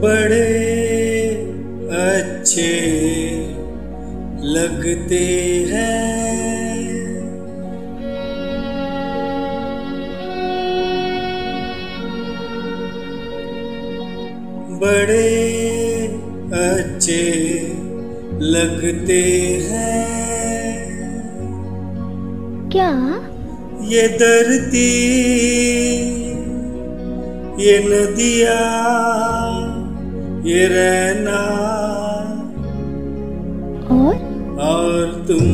बड़े अच्छे लगते हैं। बड़े अच्छे लगते हैं। क्या? ये धरती ये नदिया ये रहना और? और तुम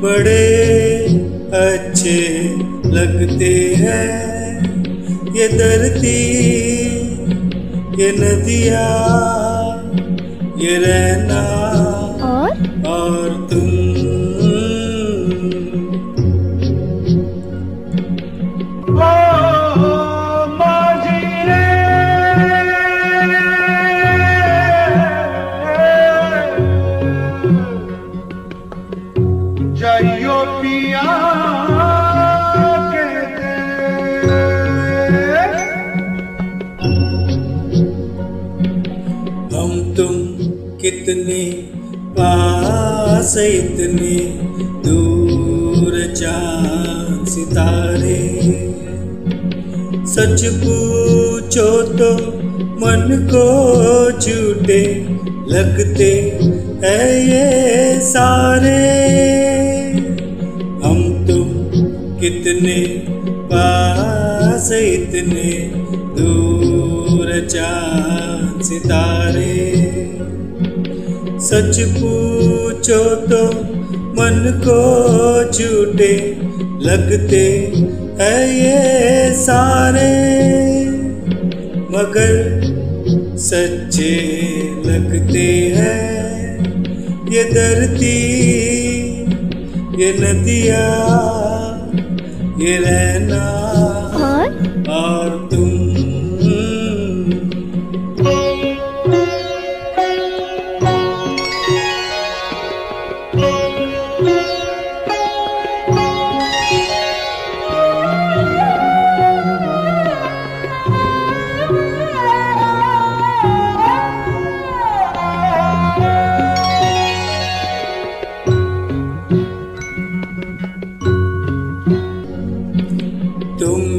बड़े अच्छे लगते हैं। ये धरती ये नदिया ये रहना। कितने पास, इतने दूर चाँद सितारे। सच पूछो तो मन को झूठे लगते है ये सारे। हम तुम कितने पास, इतने दूर चाँद सितारे। सच पूछो तो मन को झूठे लगते है ये सारे। मगर सच्चे लगते हैं ये धरती, ये नदिया, ये रहना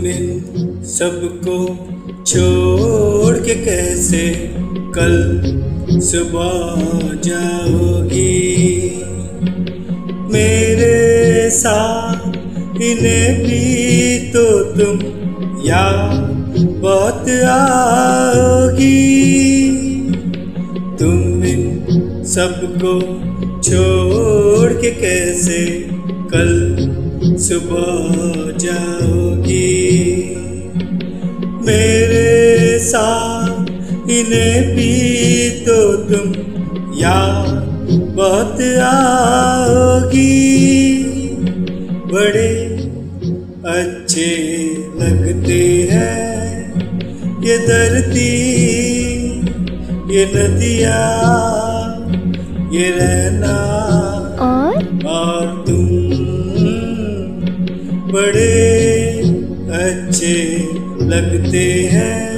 इन सबको। छोड़ के कैसे कल सुबह जाओगी? मेरे साथ इन्हें भी तो तुम याद बहुत आओगी। तुम इन सबको छोड़ के कैसे कल सुबह जाओगी। मेरे साथ इन्हें भी तो तुम याद बहुत आओगी। बड़े अच्छे लगते हैं ये धरती, ये नदिया, ये रहना। अच्छे लगते हैं।